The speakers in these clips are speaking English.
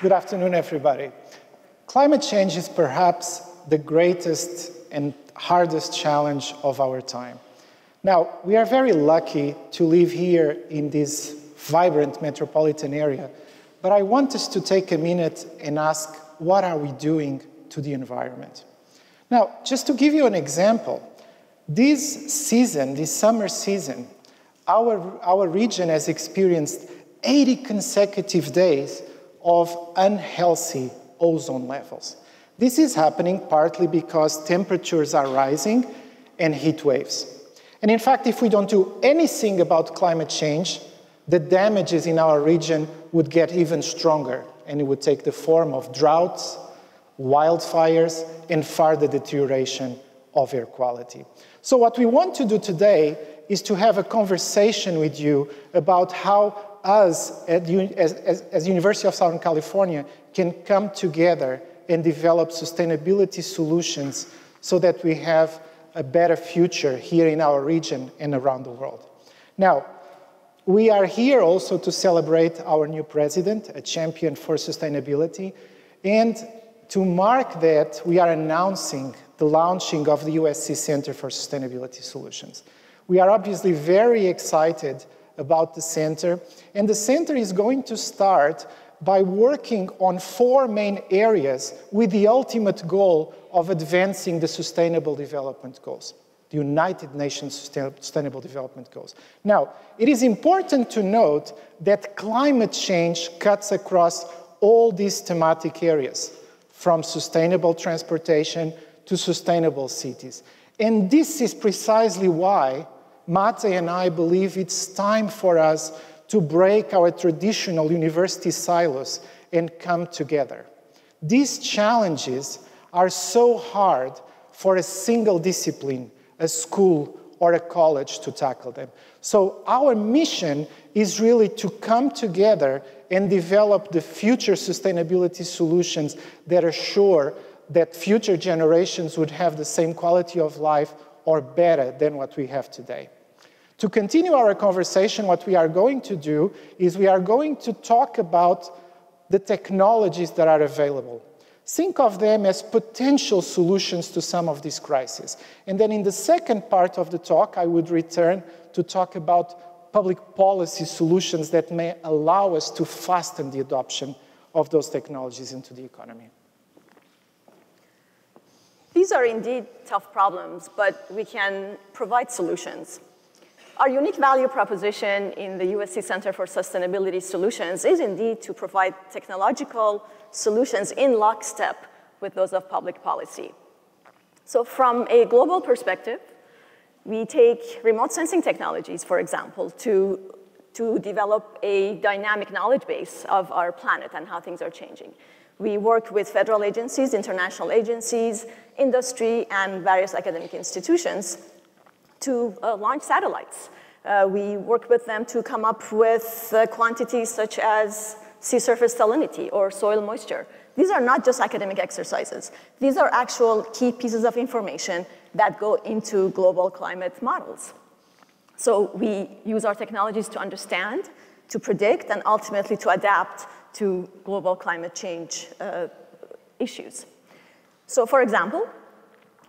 Good afternoon, everybody. Climate change is perhaps the greatest and hardest challenge of our time. Now, we are very lucky to live here in this vibrant metropolitan area, but I want us to take a minute and ask, what are we doing to the environment? Now, just to give you an example, this season, this summer season, our, our region has experienced 80 consecutive days of unhealthy ozone levels. This is happening partly because temperatures are rising and heat waves. And in fact, if we don't do anything about climate change, the damages in our region would get even stronger, and it would take the form of droughts, wildfires, and further deterioration of air quality. So what we want to do today is to have a conversation with you about how us, as, as, as University of Southern California, can come together and develop sustainability solutions so that we have a better future here in our region and around the world. Now, we are here also to celebrate our new president, a champion for sustainability, and to mark that, we are announcing the launching of the USC Center for Sustainability Solutions. We are obviously very excited about the center, and the center is going to start by working on four main areas with the ultimate goal of advancing the Sustainable Development Goals, the United Nations Sustainable Development Goals. Now, it is important to note that climate change cuts across all these thematic areas, from sustainable transportation to sustainable cities. And this is precisely why Mahta and I believe it's time for us to break our traditional university silos and come together. These challenges are so hard for a single discipline, a school, or a college to tackle them. So our mission is really to come together and develop the future sustainability solutions that assure that future generations would have the same quality of life or better than what we have today. To continue our conversation, what we are going to do is we are going to talk about the technologies that are available. Think of them as potential solutions to some of these crises. And then in the second part of the talk, I would return to talk about public policy solutions that may allow us to fasten the adoption of those technologies into the economy. These are indeed tough problems, but we can provide solutions. Our unique value proposition in the USC Center for Sustainability Solutions is indeed to provide technological solutions in lockstep with those of public policy. So from a global perspective, we take remote sensing technologies, for example, to, to develop a dynamic knowledge base of our planet and how things are changing. We work with federal agencies, international agencies, industry, and various academic institutions to uh, launch satellites. Uh, we work with them to come up with uh, quantities such as sea surface salinity or soil moisture. These are not just academic exercises. These are actual key pieces of information that go into global climate models. So we use our technologies to understand, to predict, and ultimately to adapt to global climate change uh, issues. So for example,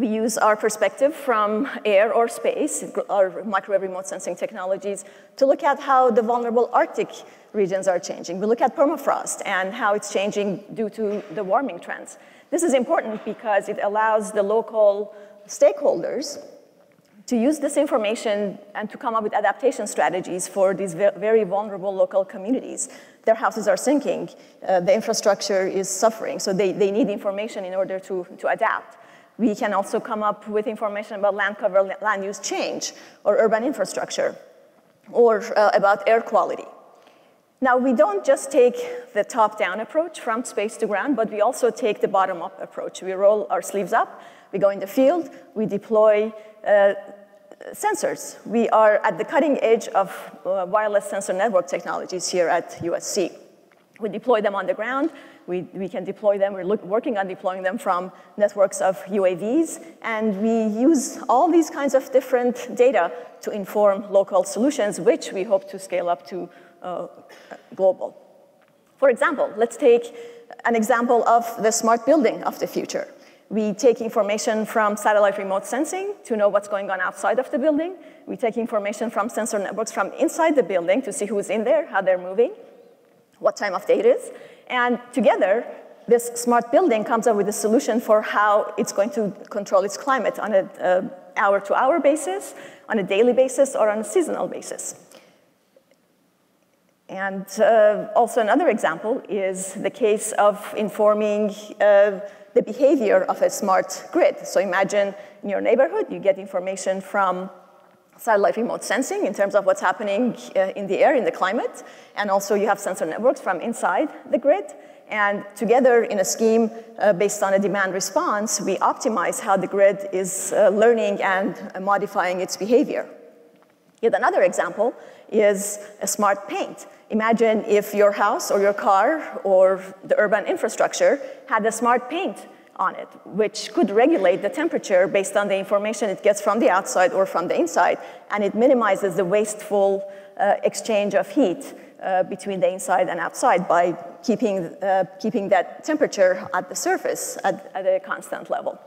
we use our perspective from air or space, our microwave remote sensing technologies, to look at how the vulnerable Arctic regions are changing. We look at permafrost and how it's changing due to the warming trends. This is important because it allows the local stakeholders to use this information and to come up with adaptation strategies for these very vulnerable local communities. Their houses are sinking, uh, the infrastructure is suffering, so they, they need information in order to, to adapt. We can also come up with information about land cover, land use change, or urban infrastructure, or uh, about air quality. Now, we don't just take the top-down approach from space to ground, but we also take the bottom-up approach. We roll our sleeves up, we go in the field, we deploy uh, sensors. We are at the cutting edge of uh, wireless sensor network technologies here at USC. We deploy them on the ground, we, we can deploy them, we're look, working on deploying them from networks of UAVs, and we use all these kinds of different data to inform local solutions, which we hope to scale up to uh, global. For example, let's take an example of the smart building of the future. We take information from satellite remote sensing to know what's going on outside of the building. We take information from sensor networks from inside the building to see who's in there, how they're moving, what time of day it is. And together, this smart building comes up with a solution for how it's going to control its climate on an uh, hour-to-hour basis, on a daily basis, or on a seasonal basis. And uh, also another example is the case of informing uh, the behavior of a smart grid. So imagine in your neighborhood, you get information from satellite remote sensing in terms of what's happening uh, in the air, in the climate, and also you have sensor networks from inside the grid. And together in a scheme uh, based on a demand response, we optimize how the grid is uh, learning and uh, modifying its behavior. Yet another example is a smart paint. Imagine if your house or your car or the urban infrastructure had a smart paint on it, which could regulate the temperature based on the information it gets from the outside or from the inside, and it minimizes the wasteful uh, exchange of heat uh, between the inside and outside by keeping, uh, keeping that temperature at the surface at, at a constant level.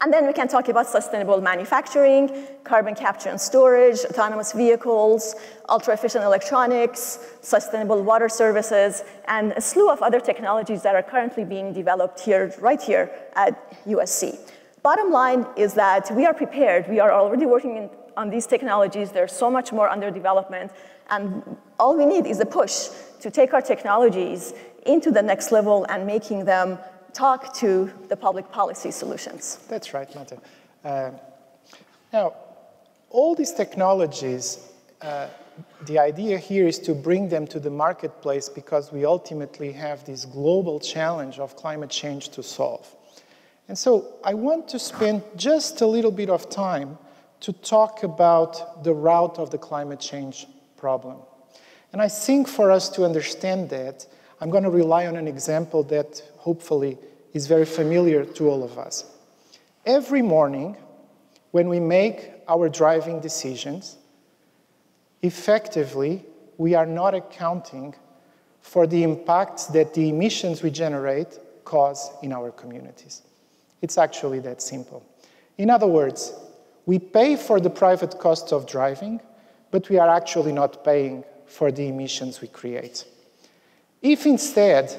And then we can talk about sustainable manufacturing, carbon capture and storage, autonomous vehicles, ultra-efficient electronics, sustainable water services, and a slew of other technologies that are currently being developed here, right here at USC. Bottom line is that we are prepared. We are already working in, on these technologies. There's so much more under development. And all we need is a push to take our technologies into the next level and making them talk to the public policy solutions. That's right, Mahta. Uh, now, all these technologies, uh, the idea here is to bring them to the marketplace because we ultimately have this global challenge of climate change to solve. And so I want to spend just a little bit of time to talk about the root of the climate change problem. And I think for us to understand that, I'm going to rely on an example that hopefully is very familiar to all of us. Every morning, when we make our driving decisions, effectively, we are not accounting for the impacts that the emissions we generate cause in our communities. It's actually that simple. In other words, we pay for the private costs of driving, but we are actually not paying for the emissions we create. If instead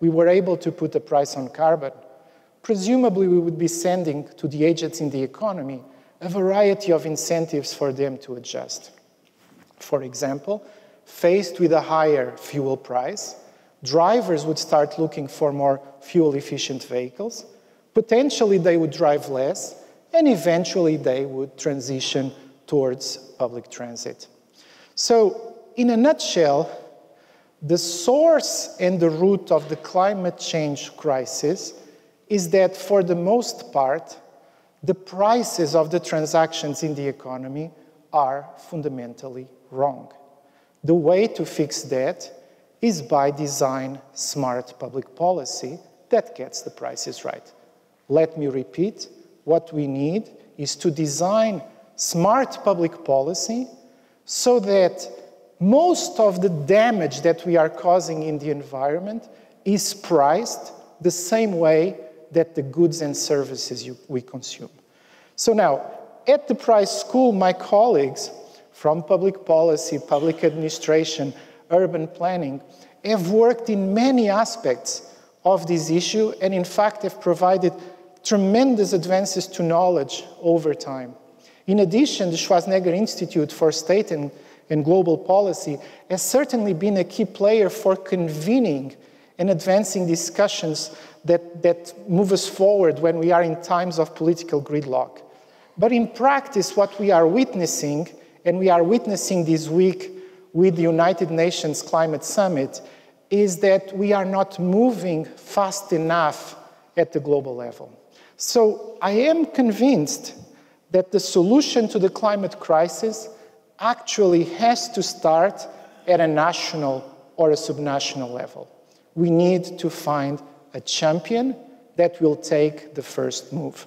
we were able to put a price on carbon, presumably we would be sending to the agents in the economy a variety of incentives for them to adjust. For example, faced with a higher fuel price, drivers would start looking for more fuel efficient vehicles. Potentially, they would drive less, and eventually, they would transition towards public transit. So, in a nutshell, the source and the root of the climate change crisis is that for the most part, the prices of the transactions in the economy are fundamentally wrong. The way to fix that is by design smart public policy that gets the prices right. Let me repeat, what we need is to design smart public policy so that most of the damage that we are causing in the environment is priced the same way that the goods and services you, we consume. So now, at the Price School, my colleagues from public policy, public administration, urban planning have worked in many aspects of this issue and in fact have provided tremendous advances to knowledge over time. In addition, the Schwarzenegger Institute for State and and global policy has certainly been a key player for convening and advancing discussions that, that move us forward when we are in times of political gridlock. But in practice, what we are witnessing, and we are witnessing this week with the United Nations Climate Summit, is that we are not moving fast enough at the global level. So I am convinced that the solution to the climate crisis actually has to start at a national or a subnational level. We need to find a champion that will take the first move.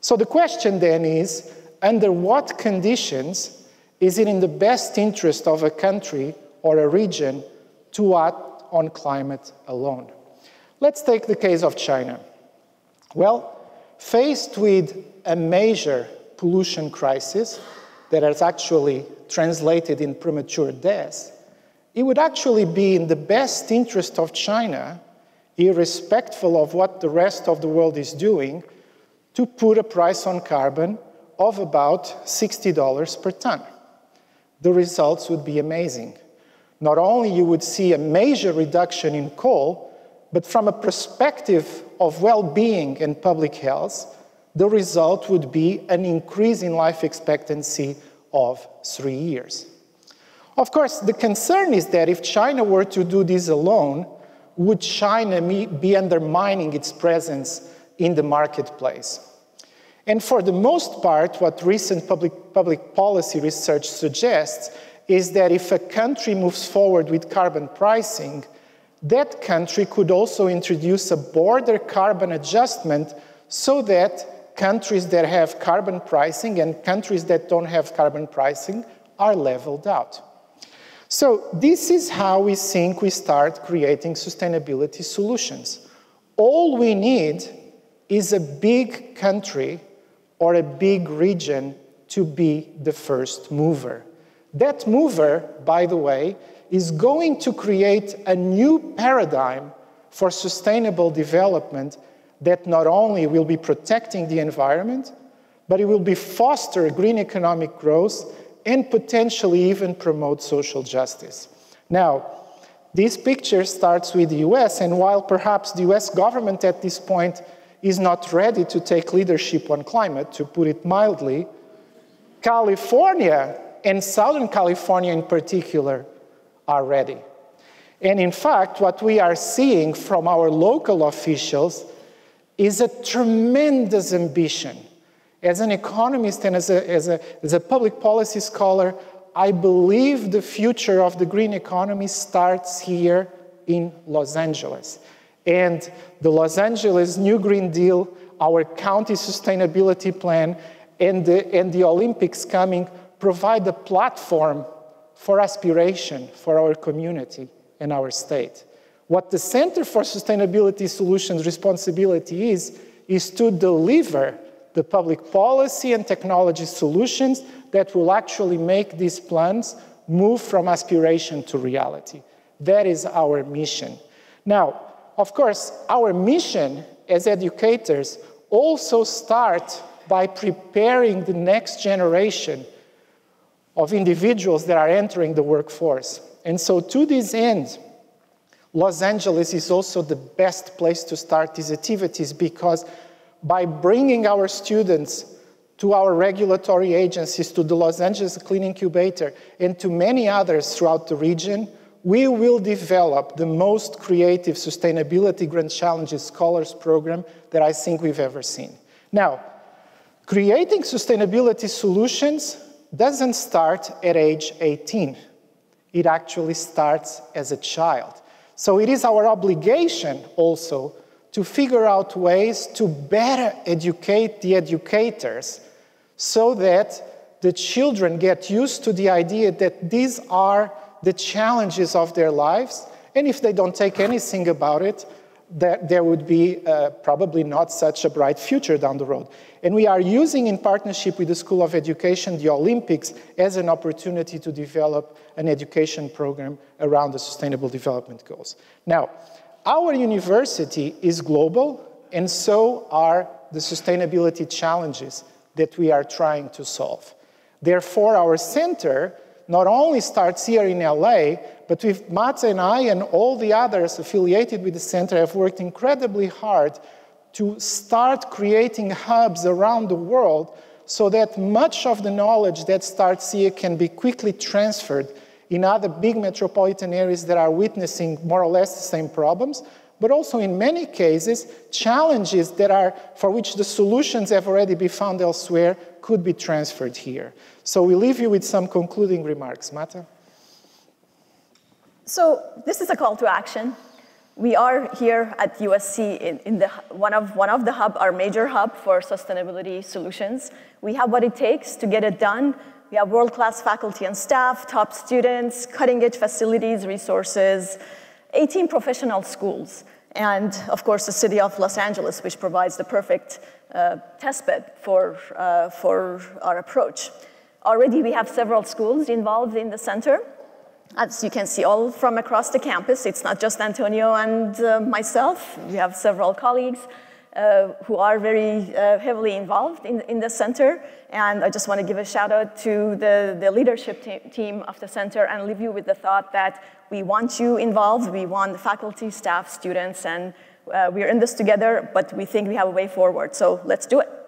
So the question then is, under what conditions is it in the best interest of a country or a region to act on climate alone. Let's take the case of China. Well, faced with a major pollution crisis that has actually translated in premature deaths, it would actually be in the best interest of China, irrespective of what the rest of the world is doing, to put a price on carbon of about $60 per ton. The results would be amazing. Not only you would see a major reduction in coal, but from a perspective of well-being and public health, the result would be an increase in life expectancy of three years. Of course, the concern is that if China were to do this alone, would China be undermining its presence in the marketplace? And for the most part, what recent public, public policy research suggests is that if a country moves forward with carbon pricing, that country could also introduce a border carbon adjustment so that countries that have carbon pricing and countries that don't have carbon pricing are leveled out. So this is how we think we start creating sustainability solutions. All we need is a big country or a big region to be the first mover. That mover, by the way, is going to create a new paradigm for sustainable development that not only will be protecting the environment, but it will be foster green economic growth and potentially even promote social justice. Now, this picture starts with the US, and while perhaps the US government at this point is not ready to take leadership on climate, to put it mildly, California, and Southern California in particular, are ready. And in fact, what we are seeing from our local officials is a tremendous ambition. As an economist and as a, as a, as a public policy scholar, I believe the future of the green economy starts here in Los Angeles. And the Los Angeles New Green Deal, our county sustainability plan, and the, and the Olympics coming provide a platform for aspiration for our community and our state. What the Center for Sustainability Solutions responsibility is, is to deliver the public policy and technology solutions that will actually make these plans move from aspiration to reality. That is our mission. Now, of course, our mission as educators also start by preparing the next generation of individuals that are entering the workforce. And so to this end, Los Angeles is also the best place to start these activities because by bringing our students to our regulatory agencies, to the Los Angeles Clean Incubator, and to many others throughout the region, we will develop the most creative sustainability grand challenges scholars program that I think we've ever seen. Now, creating sustainability solutions doesn't start at age 18. It actually starts as a child. So it is our obligation also to figure out ways to better educate the educators so that the children get used to the idea that these are the challenges of their lives. And if they don't take anything about it, that there would be uh, probably not such a bright future down the road. And we are using, in partnership with the School of Education, the Olympics as an opportunity to develop an education program around the Sustainable Development Goals. Now, our university is global, and so are the sustainability challenges that we are trying to solve. Therefore, our center not only starts here in LA, but with Mahta and I and all the others affiliated with the center have worked incredibly hard to start creating hubs around the world so that much of the knowledge that starts here can be quickly transferred in other big metropolitan areas that are witnessing more or less the same problems, but also in many cases, challenges that are for which the solutions have already been found elsewhere could be transferred here. So we leave you with some concluding remarks. Mahta? So this is a call to action. We are here at USC in, in, the, one, of, one of the hub, our major hub for sustainability solutions. We have what it takes to get it done. We have world-class faculty and staff, top students, cutting-edge facilities, resources, 18 professional schools, and of course the city of Los Angeles, which provides the perfect uh, testbed for, uh, for our approach. Already we have several schools involved in the center. As you can see, all from across the campus. It's not just Antonio and uh, myself. We have several colleagues who are very uh, heavily involved in, in the center. And I just want to give a shout out to the, the leadership te team of the center and leave you with the thought that we want you involved. We want faculty, staff, students, and uh, we're in this together, but we think we have a way forward. So let's do it.